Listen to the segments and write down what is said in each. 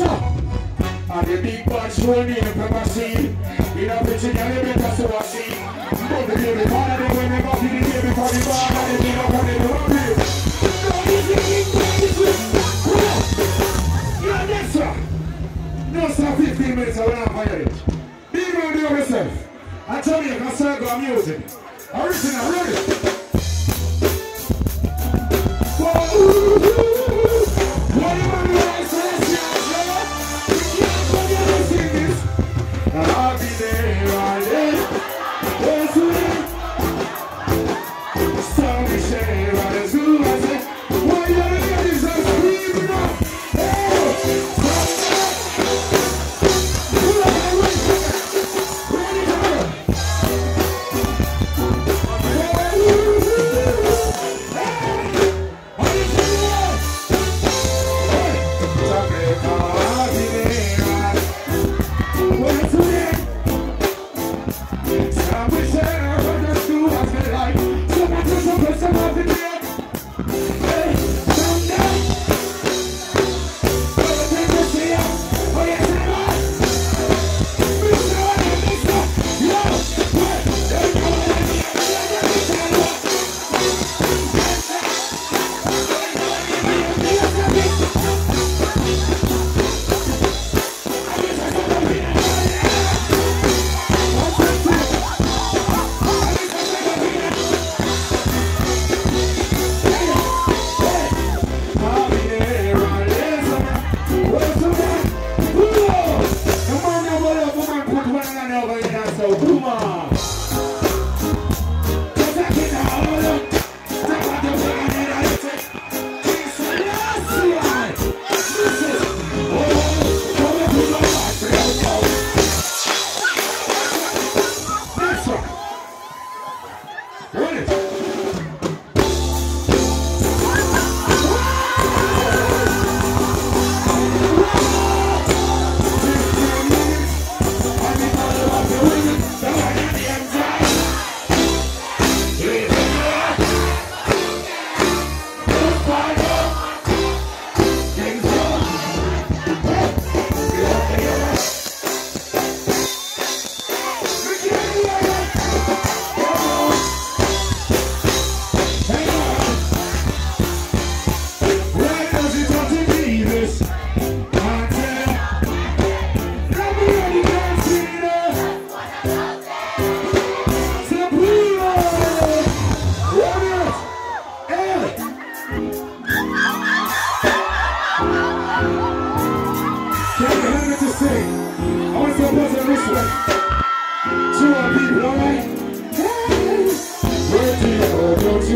And the big boys roll in the proper scene. In a bitch, you can't even pass the scene. But the baby father, they will never see the baby from the bar, and they never come in the room. No, sir, 15 minutes, I will not fire it. Be ready yourself. I tell you, I circle music. Original, ready.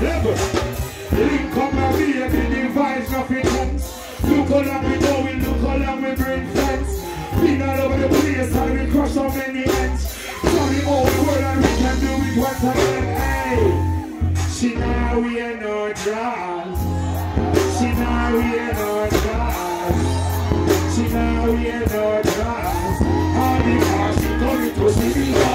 Never, Link up my baby the device, nothing comes. Look along with go, we look along with bring friends. Been all over the place and we crush so many ends. Tell me all the world and we can do it once again. Hey, she now we ain't no drugs. She now we ain't no drugs. She now we ain't no drugs. All because she going to see me.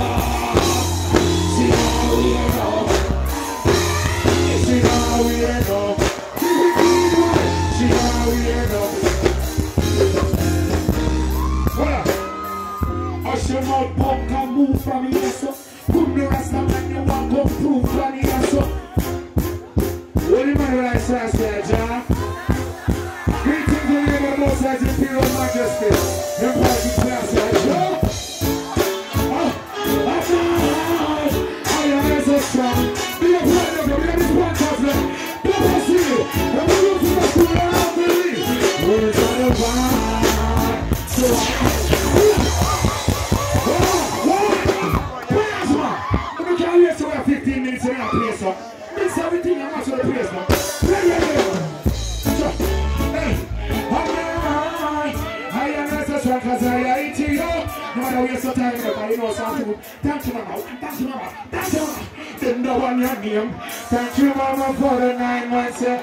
Mouth, punk and move from here, so. Put the rest of man, you want to prove from here, so. What do you mean say I say, John? Greetings to the name of the Most High Imperial Majesty. Strong 'cause I ain't you. No matter waste your time, you know. Thank you, mama. Thank you, mama. Thank you, mama. Your. Thank you, mama, for the nine months. eh.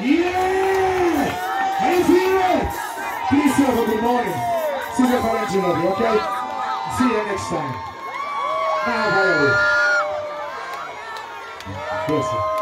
Yeah! How you feeling? Please have a good morning. See you for lunch, love you, okay? See you next time. Now, by the way. Yes, sir.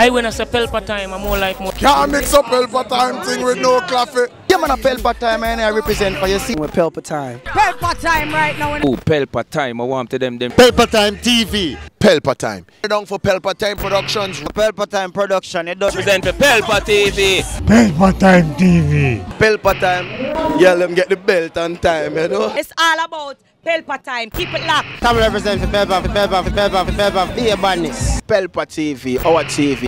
I when I say Pelpa time, I'm more like more. Can't mix up Pelpa time thing with no coffee. Yeah, man, a Pelpa time, and I represent for you. See, with Pelpa time. Pelpa time right now. Oh, Pelpa time, I want to them them. Pelpa time TV. Pelpa time. Down for Pelpa time productions. Pelpa time production, it does Represent for Pelpa TV. Pelpa time. TV. Pelpa time. Yeah, let them get the belt on time, you know. It's all about Pelpa time. Keep it locked. Come represent for Pelpa, for Pelpa, for Pelpa, for Pelpa, be a badness. Pelpa TV, our TV.